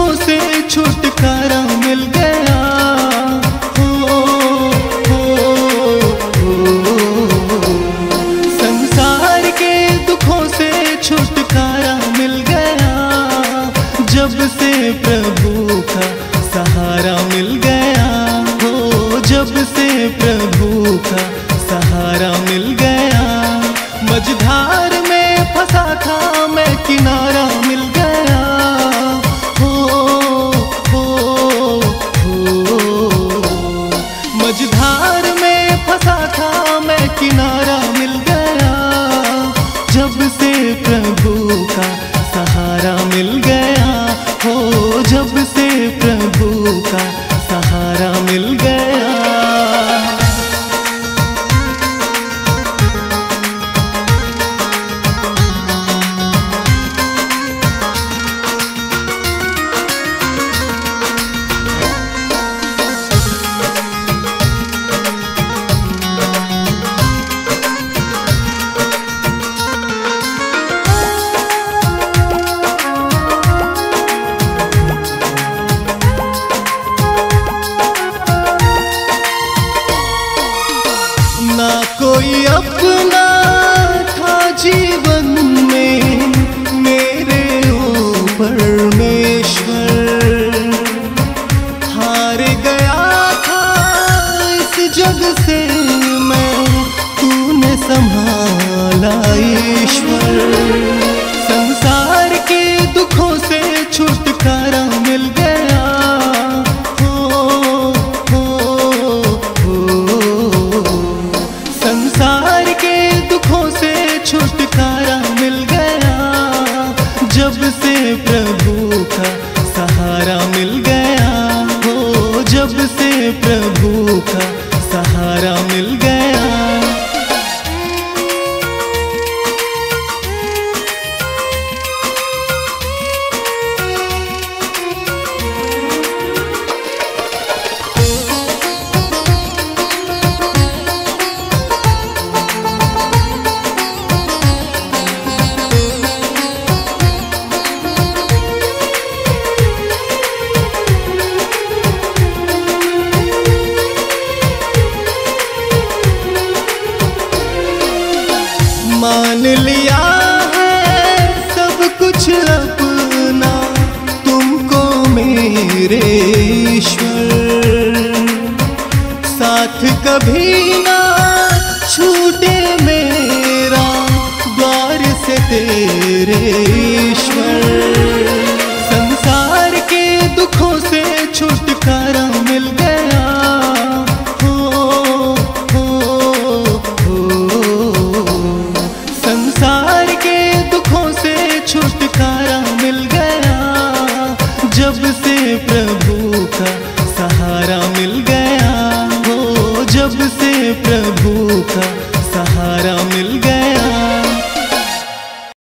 दुखों से छुटकारा मिल गया हो, हो, हो। संसार के दुखों से छुटकारा मिल गया जब से प्रभु का सहारा मिल गया हो जब से प्रभु का राधा जग से मैं तूने संभाला ईश्वर। संसार के दुखों से छुटकारा मिल गया। हो हो हो। संसार के दुखों से छुटकारा मिल गया। जब से प्रभु का सहारा मिल गया। हो, जब से प्रभु का मेरे ईश्वर साथ कभी ना छूटे मेरा द्वार से तेरे सबसे से प्रभु का सहारा मिल गया।